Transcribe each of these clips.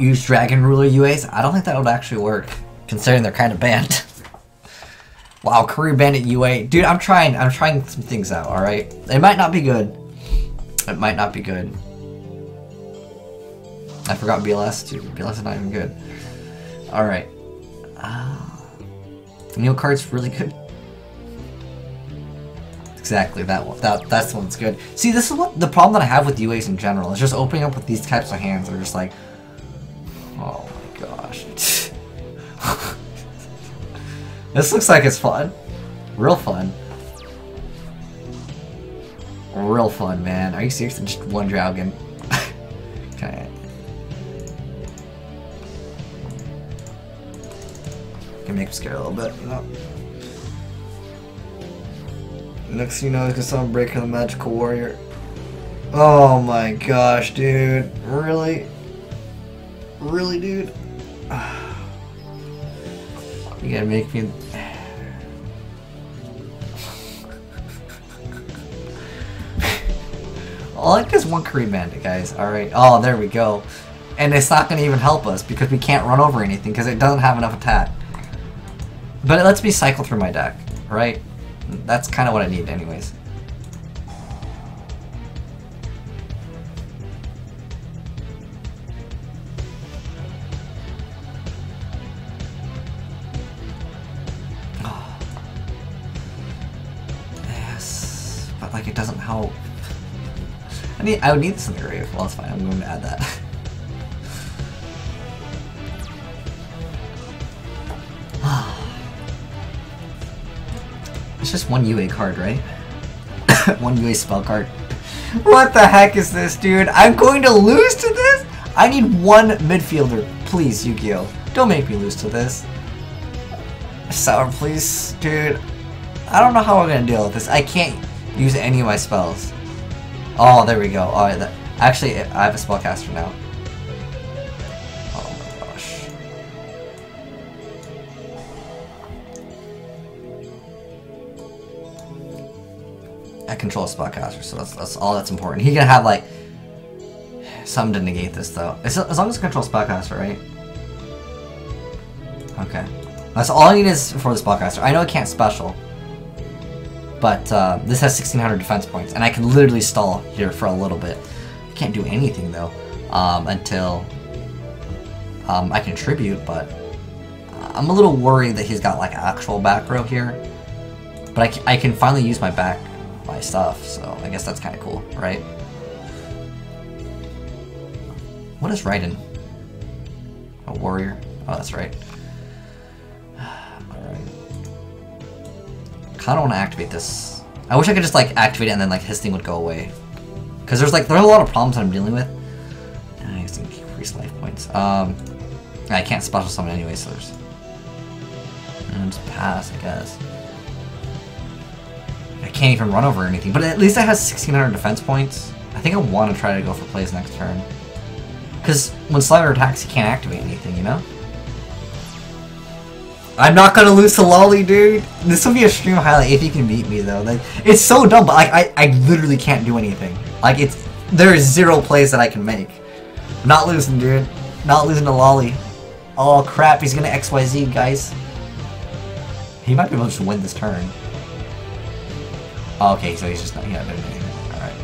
use Dragon Ruler UAs, I don't think that would actually work, considering they're kind of banned. wow, Kuribandit UA. Dude, I'm trying, I'm trying some things out, alright? It might not be good. It might not be good. I forgot BLS, dude. BLS is not even good. Alright. Uh, Neo card's really good. Exactly, that one. That, that's the one that's good. See, this is what the problem that I have with UAs in general. Is just opening up with these types of hands are just like... Oh my gosh. this looks like it's fun. Real fun. Real fun, man. Are you serious? Just one dragon. okay. Can make him scared a little bit. No. Next you know, it's someone breaking the magical warrior. Oh my gosh, dude. Really? Really, dude? You gotta make me... I like this one Kuribandit, guys. Alright. Oh, there we go. And it's not gonna even help us because we can't run over anything because it doesn't have enough attack. But it lets me cycle through my deck, right? That's kind of what I need anyways. Like it doesn't help. I need. I would need this in the grave. Well, it's fine. I'm going to add that. It's just one UA card, right? one UA spell card. What the heck is this, dude? I'm going to lose to this? I need one midfielder. Please, Yu-Gi-Oh! Don't make me lose to this. Sour, please. Dude, I don't know how we're going to deal with this. I can't use any of my spells. Oh, there we go. Alright, that actually, I have a spellcaster now. Oh my gosh. I control a spellcaster, so that's, that's all that's important. He can have, like, something to negate this, though. As, as long as I control spellcaster, right? Okay. That's all I need is for the spellcaster. I know it can't special. But uh, this has 1600 defense points, and I can literally stall here for a little bit. I can't do anything, though, um, until um, I contribute, but I'm a little worried that he's got, like, actual back row here. But I, I can finally use my back, my stuff, so I guess that's kind of cool, right? What is Raiden? A warrior? Oh, that's right. Kind of want to activate this. I wish I could just like activate it and then like his thing would go away. Because there's like there's a lot of problems that I'm dealing with. I think increase life points. Um, I can't special summon anyway, so there's. And just pass, I guess. I can't even run over anything, but at least it has 1600 defense points. I think I want to try to go for plays next turn. Because when Slider attacks, he can't activate anything, you know? I'm not gonna lose to Lolly, dude. This will be a stream highlight if you can beat me, though. Like, it's so dumb, but like, I, I literally can't do anything. Like, it's there is zero plays that I can make. Not losing, dude. Not losing to Lolly. Oh crap, he's gonna XYZ, guys. He might be able to just win this turn. Oh, okay, so he's just not, yeah. Alright.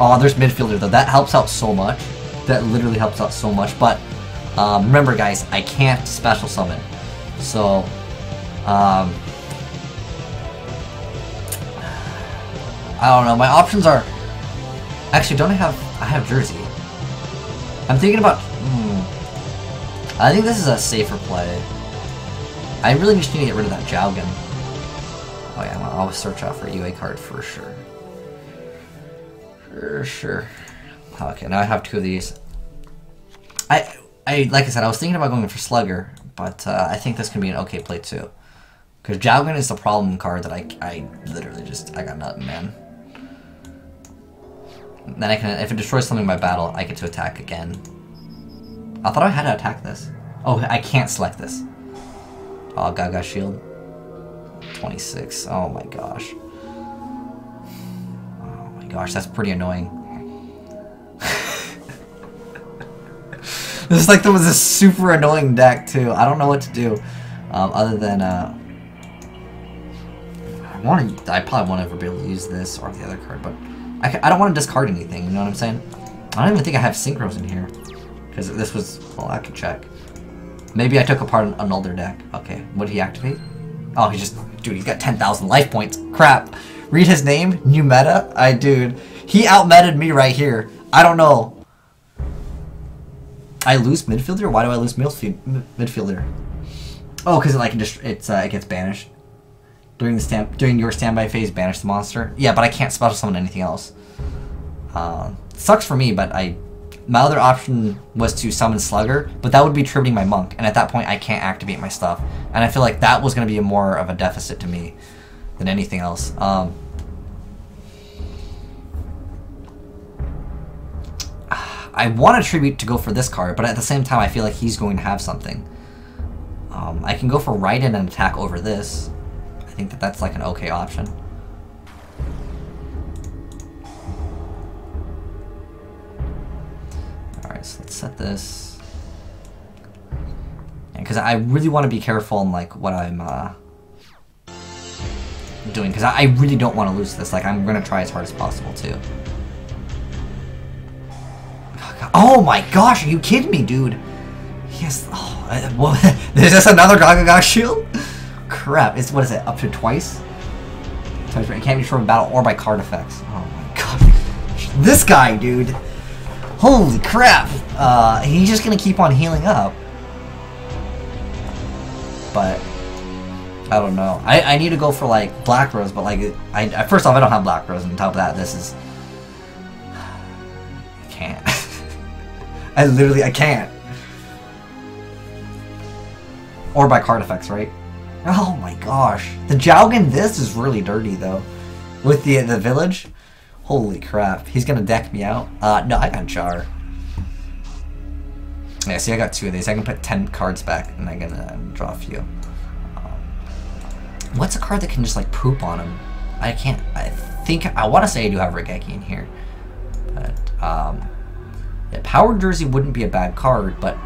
Oh, there's midfielder, though. That helps out so much. That literally helps out so much, but um, remember, guys, I can't special summon. So, um, I don't know. My options are actually don't I have I have Jersey. I'm thinking about. Hmm, I think this is a safer play. I really just need to get rid of that Jowgen. Oh yeah, I'll search out for a UA card for sure. For sure. Okay, now I have two of these. I, I like I said, I was thinking about going for Slugger, but uh, I think this can be an okay play too. Because Jowgen is the problem card that I, I literally just, I got nothing, man. Then I can, if it destroys something in my battle, I get to attack again. I thought I had to attack this. Oh, I can't select this. Oh, Gaga Shield. 26. Oh my gosh. Oh my gosh, that's pretty annoying. this is like there was a super annoying deck too. I don't know what to do, um, other than uh, I want to. I probably won't ever be able to use this or the other card, but I, I don't want to discard anything. You know what I'm saying? I don't even think I have synchros in here because this was. Well, I could check. Maybe I took apart an, an older deck. Okay, what did he activate? Oh, he just dude. He's got 10,000 life points. Crap. Read his name. New meta. I dude. He outmeted me right here. I don't know. I lose midfielder? Why do I lose midfielder? Oh, because it like just it's uh, it gets banished during the stand during your standby phase. Banish the monster. Yeah, but I can't special summon anything else. Uh, sucks for me, but I my other option was to summon Slugger, but that would be tributing my monk, and at that point I can't activate my stuff, and I feel like that was going to be more of a deficit to me than anything else. Um, I want a tribute to go for this card, but at the same time, I feel like he's going to have something. Um, I can go for right in and attack over this. I think that that's like an okay option. Alright, so let's set this. Because I really want to be careful in like what I'm uh, doing, because I, I really don't want to lose this. Like, I'm going to try as hard as possible, too. Oh my gosh, are you kidding me, dude? Yes. Oh, uh, well, there's just another Gagaga shield? Crap, it's, what is it, up to twice? It can't be from battle or by card effects. Oh my god. This guy, dude. Holy crap. Uh, he's just gonna keep on healing up. But, I don't know. I, I need to go for, like, Black Rose, but, like, I, first off, I don't have Black Rose, on top of that, this is... I can't. I literally, I can't. Or by card effects, right? Oh my gosh. The Jowgen this is really dirty, though. With the the village. Holy crap. He's gonna deck me out. Uh, no, I got Jar. Yeah, see, I got two of these. I can put 10 cards back, and I'm gonna draw a few. Um, what's a card that can just, like, poop on him? I can't... I think... I want to say I do have Raigeki in here. But, um... Yeah, Power Jersey wouldn't be a bad card, but...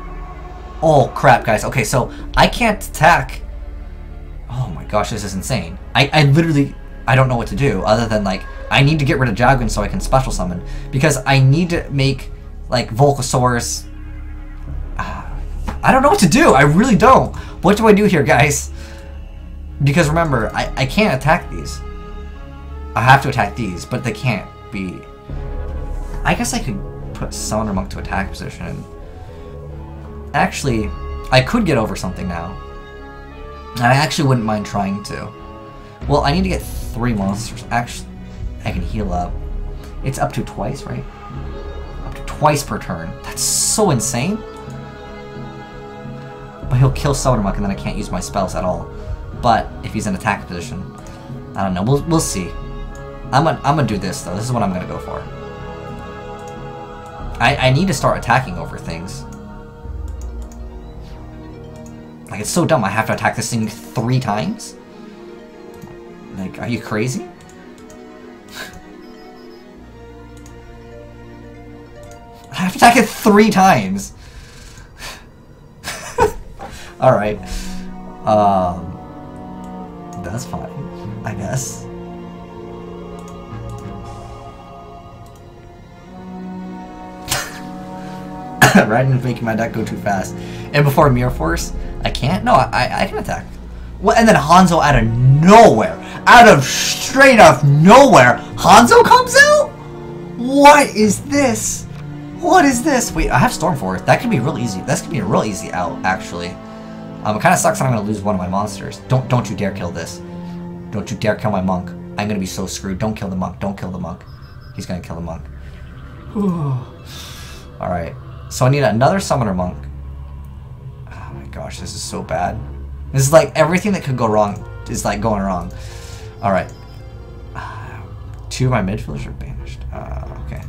Oh, crap, guys. Okay, so I can't attack... Oh my gosh, this is insane. I, I literally... I don't know what to do, other than, like, I need to get rid of Jowgen so I can special summon. Because I need to make, like, Volcasaurus... Uh, I don't know what to do. I really don't. What do I do here, guys? Because remember, I, I can't attack these. I have to attack these, but they can't be... I guess I could put Summoner Monk to attack position. Actually, I could get over something now. I actually wouldn't mind trying to. Well, I need to get three monsters. Actually, I can heal up. It's up to twice, right? Up to twice per turn. That's so insane. But he'll kill Summoner Monk and then I can't use my spells at all. But if he's in attack position, I don't know. We'll, we'll see. I'm gonna, I'm gonna do this though. This is what I'm gonna go for. I, I need to start attacking over things. Like, it's so dumb. I have to attack this thing three times? Like, are you crazy? I have to attack it three times. Alright. Um, that's fine, I guess. Raiden making my deck go too fast. And before Mirror Force, I can't? No, I, I can attack. What? And then Hanzo out of nowhere, out of straight up nowhere, Hanzo comes out? What is this? What is this? Wait, I have Stormforce. That could be real easy. That's gonna be a real easy out, actually. Um, it kind of sucks that I'm gonna lose one of my monsters. Don't, don't you dare kill this. Don't you dare kill my monk. I'm gonna be so screwed. Don't kill the monk. Don't kill the monk. He's gonna kill the monk. Alright. So I need another Summoner Monk. Oh my gosh, this is so bad. This is like everything that could go wrong is like going wrong. Alright. Uh, two of my midfielders are banished. Uh, okay.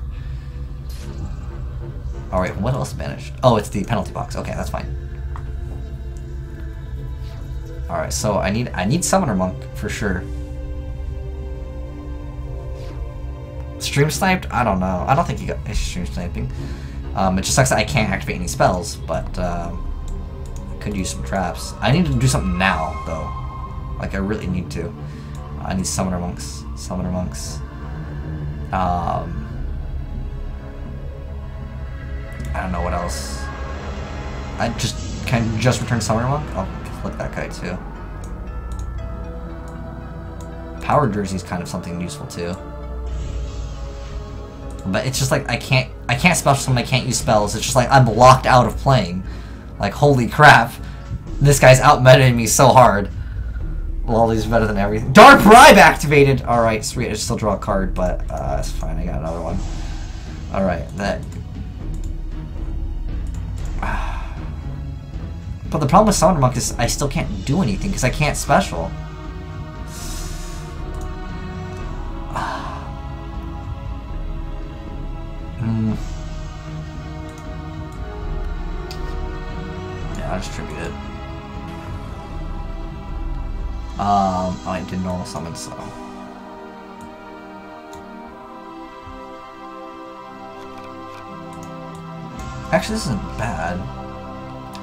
Alright, what else banished? Oh, it's the penalty box. Okay, that's fine. Alright, so I need I need Summoner Monk for sure. Stream sniped? I don't know. I don't think he got stream sniping. Um, it just sucks that I can't activate any spells, but um, I could use some traps. I need to do something now, though. Like, I really need to. I need Summoner Monks. Summoner Monks. Um, I don't know what else. I just can just return Summoner Monk. I'll flip that guy too. Power Jersey is kind of something useful too. But it's just like I can't I can't special summon, I can't use spells. It's just like I'm locked out of playing. Like holy crap. This guy's out metaing me so hard. He's better than everything. Dark Bribe activated! Alright, sweet. I still draw a card, but uh, it's fine. I got another one. Alright, that... But the problem with Summoner Monk is I still can't do anything because I can't special. I'll distribute. Um, oh, I did normal summon, so... Actually, this isn't bad.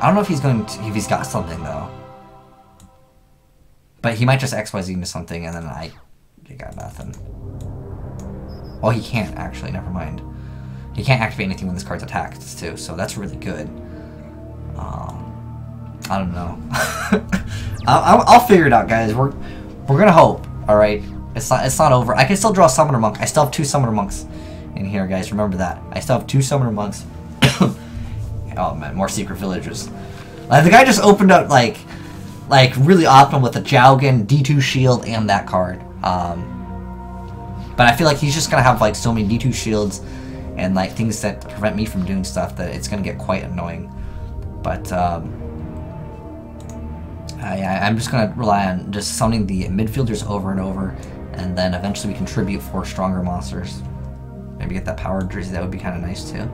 I don't know if he's going to, if he's got something, though. But he might just XYZ into something, and then I, I got nothing. Oh, he can't, actually, never mind. He can't activate anything when this card's attacked, too, so that's really good. Um, I don't know. I'll, I'll, figure it out, guys. We're we're gonna hope. All right, it's not it's not over. I can still draw a summoner monk. I still have two summoner monks in here, guys. Remember that. I still have two summoner monks. oh man, more secret villagers. Like the guy just opened up like like really optimal with the Jowgen D2 shield and that card. Um, but I feel like he's just gonna have like so many D2 shields and like things that prevent me from doing stuff that it's gonna get quite annoying. But um, I, I'm just going to rely on just summoning the midfielders over and over, and then eventually we contribute for stronger monsters. Maybe get that power jersey, that would be kind of nice too.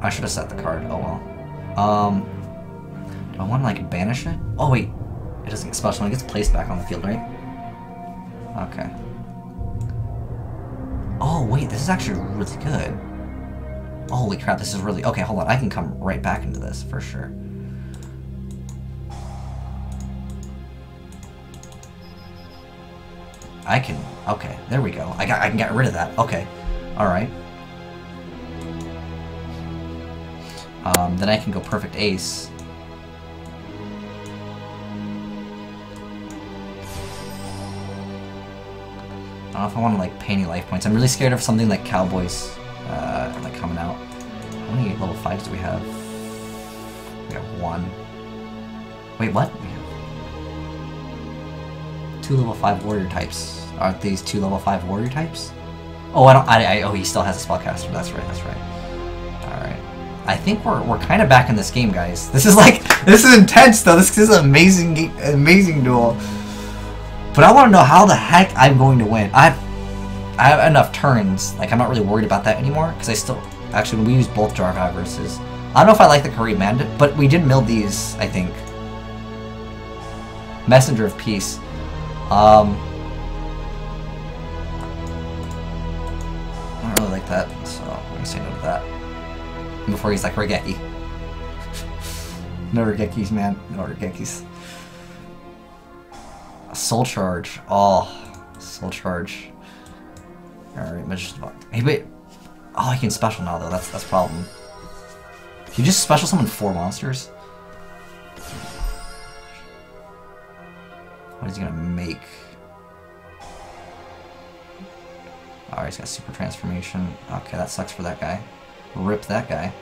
I should have set the card, oh well. Um, do I want to like banish it? Oh wait, it doesn't get special, it gets placed back on the field, right? Okay. Oh wait, this is actually really good. Holy crap, this is really... Okay, hold on. I can come right back into this, for sure. I can... Okay, there we go. I, got, I can get rid of that. Okay. Alright. Um, then I can go Perfect Ace. I don't know if I want to, like, pay any life points. I'm really scared of something like Cowboys uh, like coming out. How many level 5s do we have? We have one. Wait, what? We have two level 5 warrior types. Aren't these two level 5 warrior types? Oh, I don't. I, I, oh, he still has a spellcaster. That's right. That's right. All right. I think we're we're kind of back in this game, guys. This is like this is intense though. This is an amazing amazing duel. But I want to know how the heck I'm going to win. I I have enough turns. Like, I'm not really worried about that anymore, because I still... Actually, we use both Jar versus... I don't know if I like the Kuribandit, but we did mill these, I think. Messenger of Peace. Um... I don't really like that, so I'm gonna say no to that. Before he's like, Raigeki. no Raigekis, man. No Raigekis. Soul Charge. Oh, Soul Charge. Alright, Magician's. Hey, wait. Oh, he can special now, though. That's that's problem. Can you just special summon four monsters? What is he gonna make? Alright, he's got Super Transformation. Okay, that sucks for that guy. Rip that guy.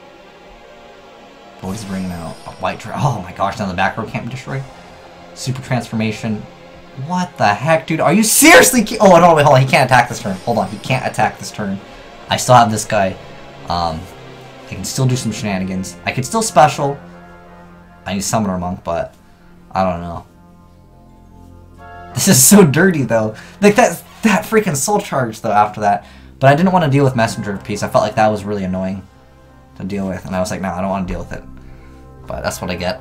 What is he bringing out? A White Dra- Oh my gosh, now the back row can't be destroyed. Super Transformation. What the heck, dude? Are you seriously? Oh, no, wait, hold on. He can't attack this turn. Hold on. He can't attack this turn. I still have this guy. Um, I can still do some shenanigans. I could still special. I need Summoner Monk, but I don't know. This is so dirty, though. Like, that, that freaking Soul Charge, though, after that. But I didn't want to deal with Messenger of Peace. I felt like that was really annoying to deal with. And I was like, no, I don't want to deal with it. But that's what I get.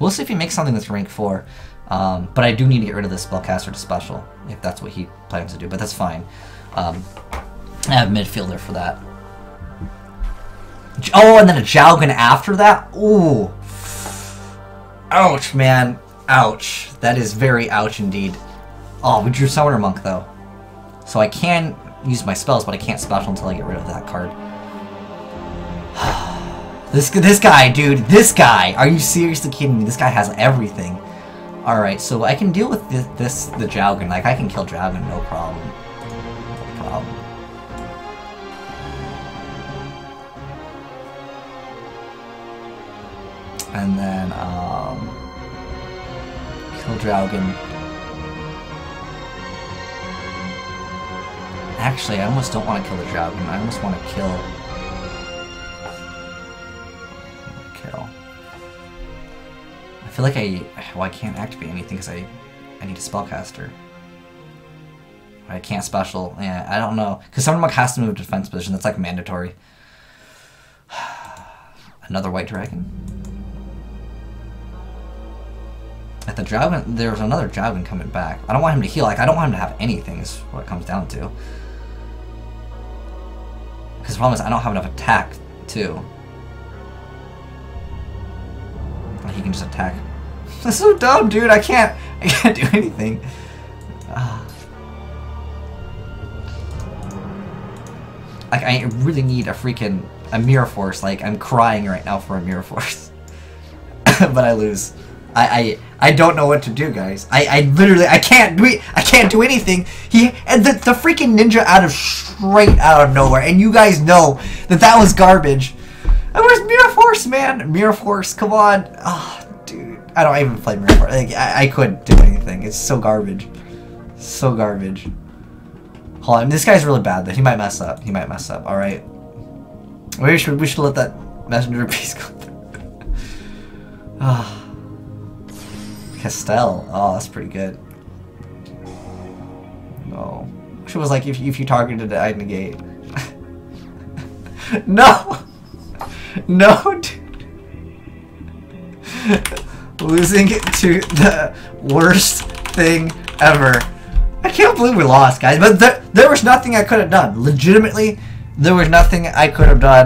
We'll see if he makes something that's rank 4. Um, but I do need to get rid of the spellcaster to special, if that's what he plans to do, but that's fine. Um, I have midfielder for that. Oh, and then a Jowgen after that? Ooh. Ouch, man. Ouch. That is very ouch indeed. Oh, we drew Summoner Monk, though. So I can use my spells, but I can't special until I get rid of that card. this, this guy, dude. This guy. Are you seriously kidding me? This guy has everything. Alright, so I can deal with this, this the Jowgen. Like, I can kill Jowgen, no problem. No problem. And then, um... Kill Jowgen. Actually, I almost don't want to kill the Jowgen. I almost want to. Kill. Feel like I... Well, I can't activate anything because I, I need a spellcaster. I can't special. Yeah, I don't know. Because someone has to move to defense position. That's like mandatory. Another white dragon. At the Dragon, there's another Dragon coming back. I don't want him to heal. Like, I don't want him to have anything is what it comes down to. Because the problem is I don't have enough attack, too. He can just attack. That's so dumb, dude. I can't, I can't do anything. Like, I really need a freaking, a Mirror Force. Like, I'm crying right now for a Mirror Force. but I lose. I, I I don't know what to do, guys. I, I literally I can't do it. I can't do anything. He and the the freaking ninja out of straight out of nowhere, and you guys know that that was garbage. And where's Mirror Force, man? Mirror Force, come on. Oh, dude, I don't even play Mirror Force. Like I, I couldn't do anything. It's so garbage, so garbage. Hold on, this guy's really bad. Though he might mess up. He might mess up. All right. We should we should let that messenger piece go through. Ah. Castel. Oh, that's pretty good. No. She was like, if, if you targeted it, I'd negate. no! No, dude. Losing to the worst thing ever. I can't believe we lost, guys. But there, there was nothing I could have done. Legitimately, there was nothing I could have done.